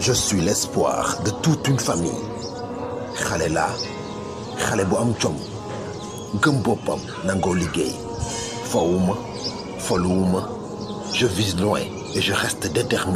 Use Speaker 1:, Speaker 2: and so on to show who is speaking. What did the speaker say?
Speaker 1: Je suis l'espoir de toute une famille. Xale laa xale bu am jom. Gëm boppam je vise loin et je reste déterminé.